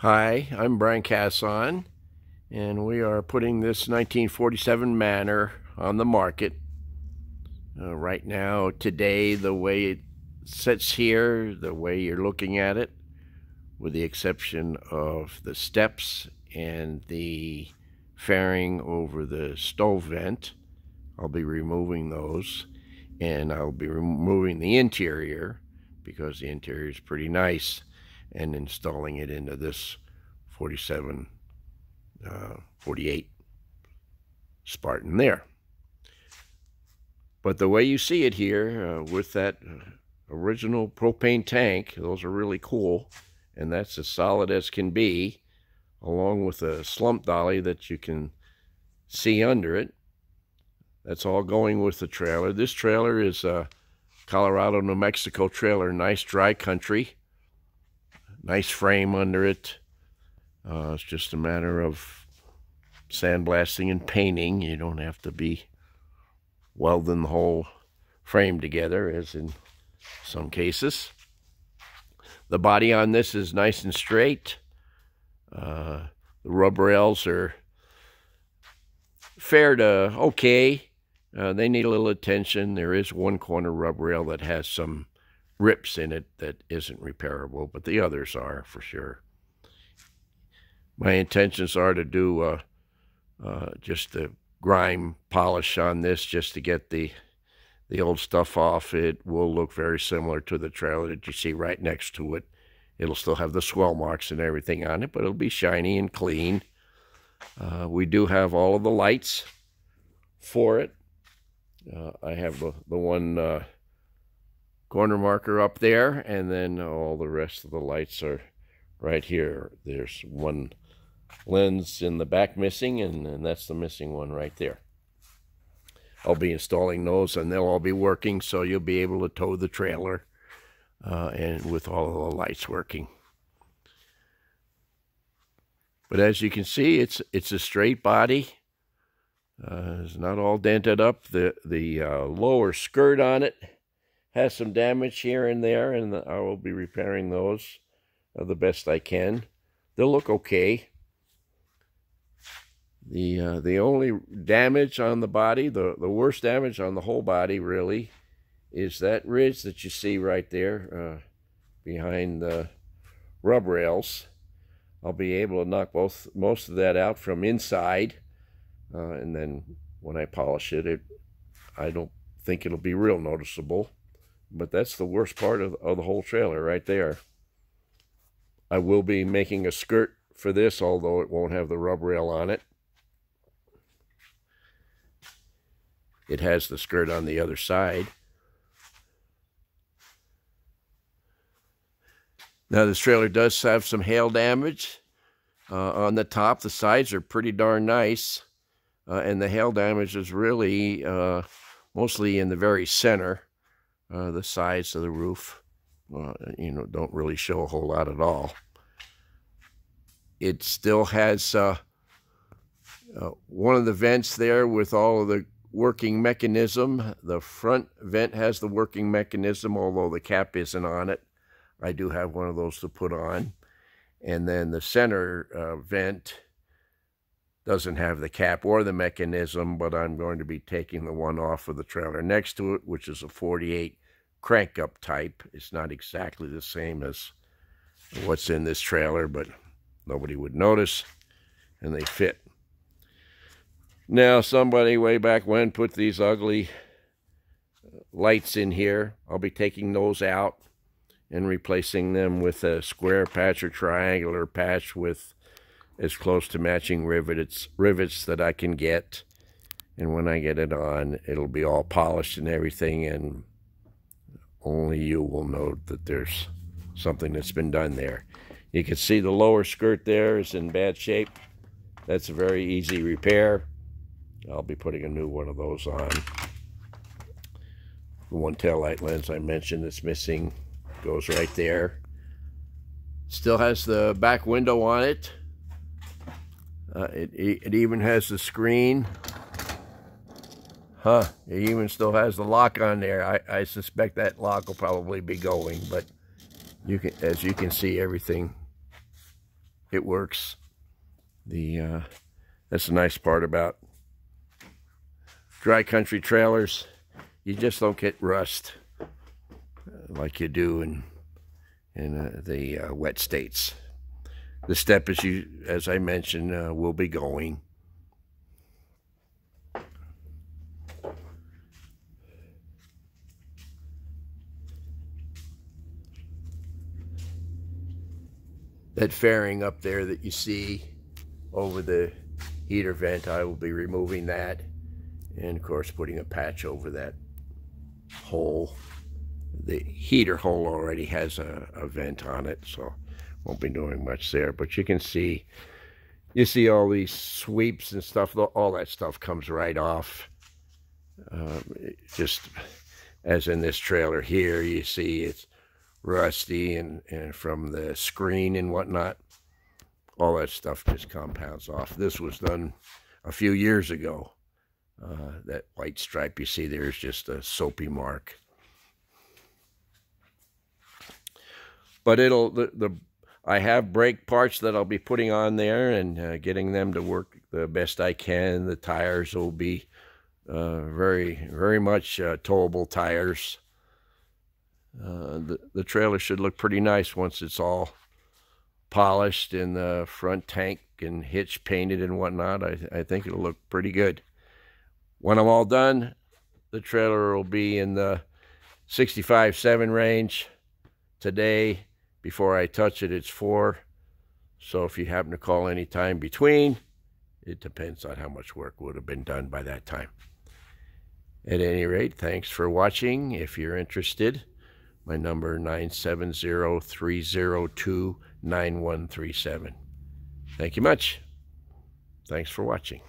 Hi, I'm Brian Casson, and we are putting this 1947 Manor on the market. Uh, right now, today, the way it sits here, the way you're looking at it, with the exception of the steps and the fairing over the stove vent, I'll be removing those, and I'll be removing the interior because the interior is pretty nice and installing it into this 47, uh, 48 Spartan there. But the way you see it here uh, with that uh, original propane tank, those are really cool. And that's as solid as can be, along with a slump dolly that you can see under it. That's all going with the trailer. This trailer is a Colorado, New Mexico trailer, nice dry country nice frame under it. Uh, it's just a matter of sandblasting and painting. You don't have to be welding the whole frame together, as in some cases. The body on this is nice and straight. Uh, the rub rails are fair to okay. Uh, they need a little attention. There is one corner rub rail that has some rips in it that isn't repairable, but the others are for sure. My intentions are to do uh, uh, just the grime polish on this just to get the the old stuff off. It will look very similar to the trailer that you see right next to it. It'll still have the swell marks and everything on it, but it'll be shiny and clean. Uh, we do have all of the lights for it. Uh, I have the, the one uh, corner marker up there, and then all the rest of the lights are right here. There's one lens in the back missing, and, and that's the missing one right there. I'll be installing those, and they'll all be working, so you'll be able to tow the trailer uh, and with all the lights working. But as you can see, it's it's a straight body. Uh, it's not all dented up. The the uh, lower skirt on it has some damage here and there, and I will be repairing those uh, the best I can. They'll look okay. The uh, the only damage on the body, the, the worst damage on the whole body, really, is that ridge that you see right there uh, behind the rub rails. I'll be able to knock both most of that out from inside, uh, and then when I polish it, it I don't think it'll be real noticeable. But that's the worst part of, of the whole trailer right there. I will be making a skirt for this, although it won't have the rub rail on it. It has the skirt on the other side. Now this trailer does have some hail damage uh, on the top. The sides are pretty darn nice. Uh, and the hail damage is really uh, mostly in the very center. Uh, the sides of the roof, uh, you know, don't really show a whole lot at all. It still has uh, uh, one of the vents there with all of the working mechanism. The front vent has the working mechanism, although the cap isn't on it. I do have one of those to put on. And then the center uh, vent doesn't have the cap or the mechanism, but I'm going to be taking the one off of the trailer next to it, which is a 48 crank up type. It's not exactly the same as what's in this trailer, but nobody would notice, and they fit. Now, somebody way back when put these ugly uh, lights in here. I'll be taking those out and replacing them with a square patch or triangular patch with as close to matching rivets rivets that I can get. And when I get it on, it'll be all polished and everything, and only you will know that there's something that's been done there. You can see the lower skirt there is in bad shape. That's a very easy repair. I'll be putting a new one of those on. The one tail light lens I mentioned that's missing goes right there. Still has the back window on it. Uh, it, it even has the screen. Huh, it even still has the lock on there. I, I suspect that lock will probably be going, but you can, as you can see, everything it works. The uh, That's the nice part about dry country trailers. You just don't get rust uh, like you do in, in uh, the uh, wet states. The step, as, you, as I mentioned, uh, will be going. that fairing up there that you see over the heater vent, I will be removing that and of course putting a patch over that hole. The heater hole already has a, a vent on it, so won't be doing much there. But you can see, you see all these sweeps and stuff, all that stuff comes right off. Um, just as in this trailer here, you see it's rusty and, and from the screen and whatnot. All that stuff just compounds off. This was done a few years ago. Uh, that white stripe you see there is just a soapy mark. But it'll, the, the I have brake parts that I'll be putting on there and uh, getting them to work the best I can. The tires will be uh, very, very much uh, towable tires. Uh, the, the trailer should look pretty nice once it's all polished and the front tank and hitch painted and whatnot. I, I think it'll look pretty good. When I'm all done, the trailer will be in the 65.7 range. Today, before I touch it, it's 4. So if you happen to call any time between, it depends on how much work would have been done by that time. At any rate, thanks for watching. If you're interested, my number 970-302-9137. Thank you much. Thanks for watching.